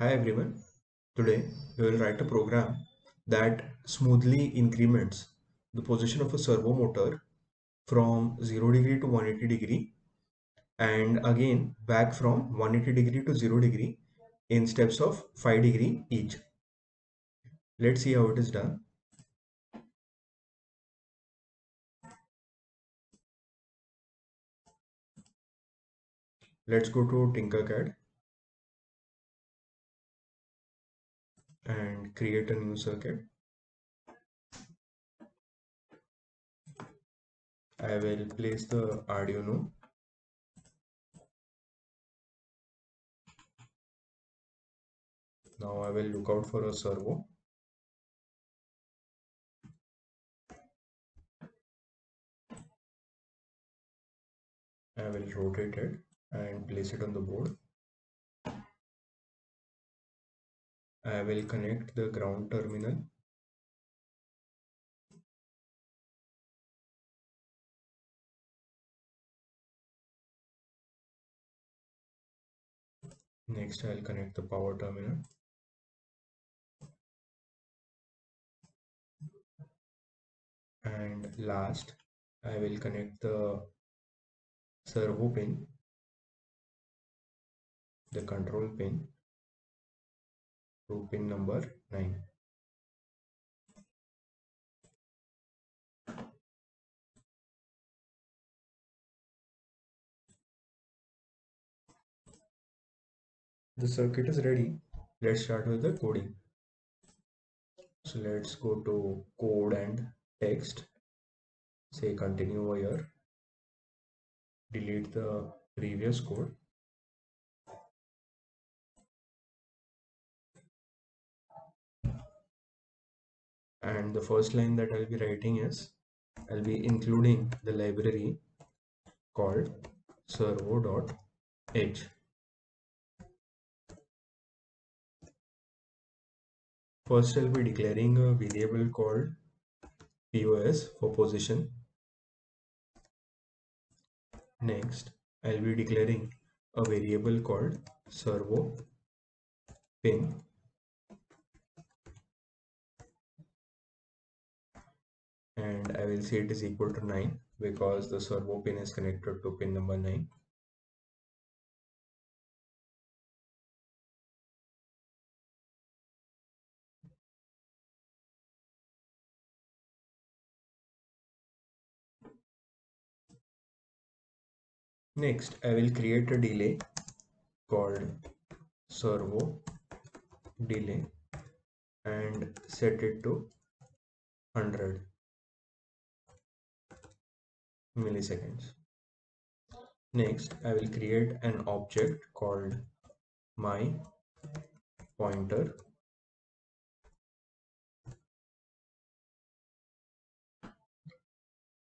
Hi everyone. Today we will write a program that smoothly increments the position of a servo motor from 0 degree to 180 degree and again back from 180 degree to 0 degree in steps of 5 degree each. Let's see how it is done. Let's go to Tinkercad and create a new circuit. I will place the Arduino. Now I will look out for a servo. I will rotate it and place it on the board I will connect the ground terminal. Next I'll connect the power terminal. And last I will connect the servo pin the control pin to pin number 9 the circuit is ready. Let's start with the coding. So let's go to code and text. Say continue over here. Delete the previous code and the first line that I'll be writing is I'll be including the library called servo.h First, I'll be declaring a variable called POS for position. Next, I'll be declaring a variable called servo pin. And I will say it is equal to 9 because the servo pin is connected to pin number 9. Next, I will create a delay called servo delay and set it to 100 milliseconds. Next, I will create an object called my pointer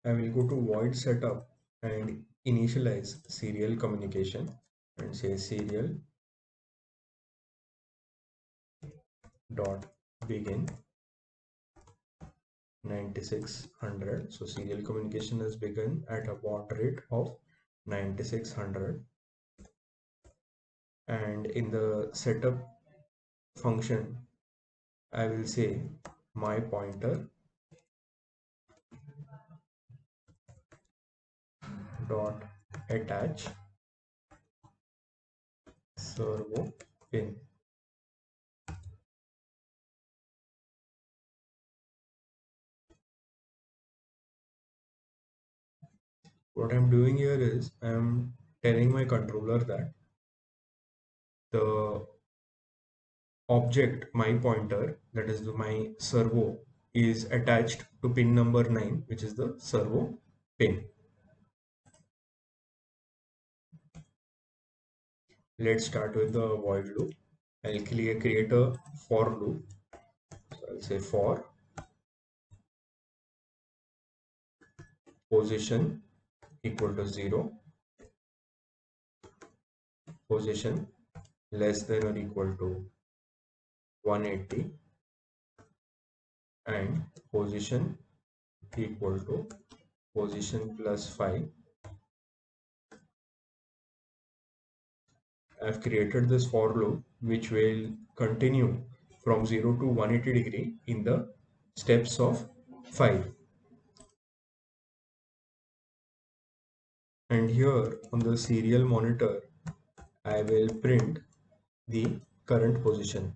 I will go to void setup and initialize serial communication and say serial dot begin 9600 so serial communication has begun at a baud rate of 9600 and in the setup function I will say my pointer. Dot attach servo pin what I'm doing here is I'm telling my controller that the object my pointer that is my servo is attached to pin number 9 which is the servo pin. Let's start with the void loop. I'll create a for loop. So I'll say for position equal to 0 position less than or equal to 180 and position equal to position plus 5 I've created this for loop which will continue from 0 to 180 degree in the steps of 5 and here on the serial monitor I will print the current position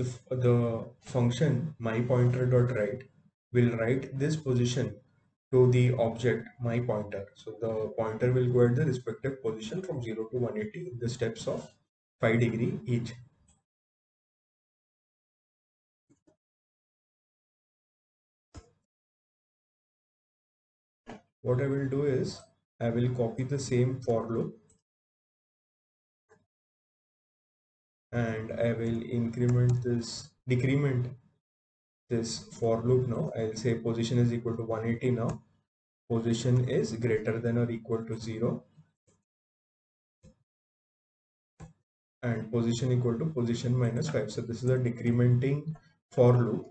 the, the function myPointer.write will write this position to the object my pointer So the pointer will go at the respective position from 0 to 180 in the steps of 5 degree each. What I will do is I will copy the same for loop and I will increment this decrement this for loop now. I'll say position is equal to 180 now. Position is greater than or equal to 0 and position equal to position minus 5 so this is a decrementing for loop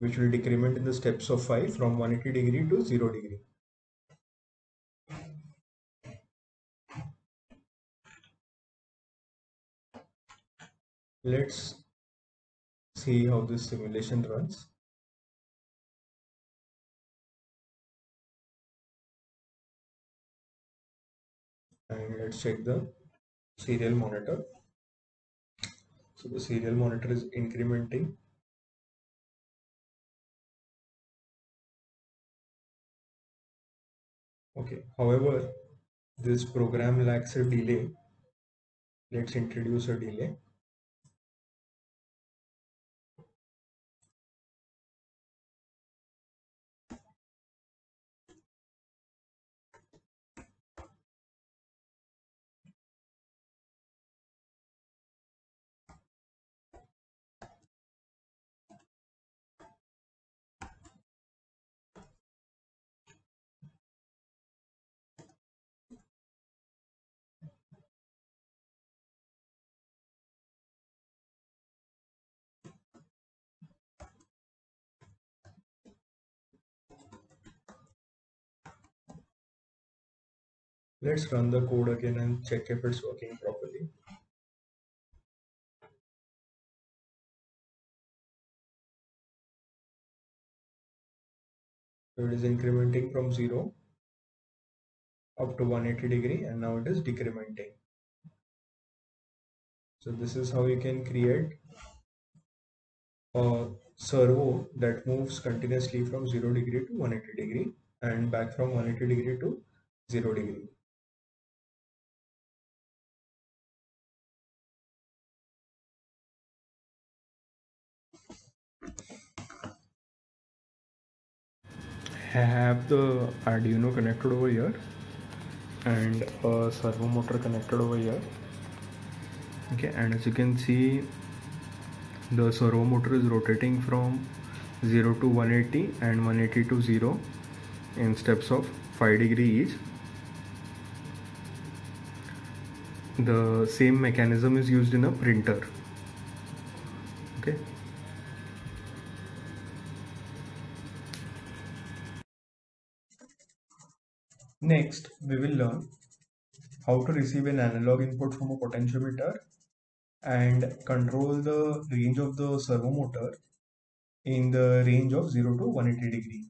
which will decrement in the steps of 5 from 180 degree to 0 degree let's see how this simulation runs. And let's check the serial monitor. So the serial monitor is incrementing. Okay however this program lacks a delay. Let's introduce a delay Let's run the code again and check if it's working properly. So it is incrementing from 0 up to 180 degree and now it is decrementing. So this is how you can create a servo that moves continuously from 0 degree to 180 degree and back from 180 degree to 0 degree. Have the Arduino connected over here and a servo motor connected over here. Okay and as you can see the servo motor is rotating from 0 to 180 and 180 to 0 in steps of 5 degree each. The same mechanism is used in a printer. Okay Next, we will learn how to receive an analog input from a potentiometer and control the range of the servo motor in the range of 0 to 180 degree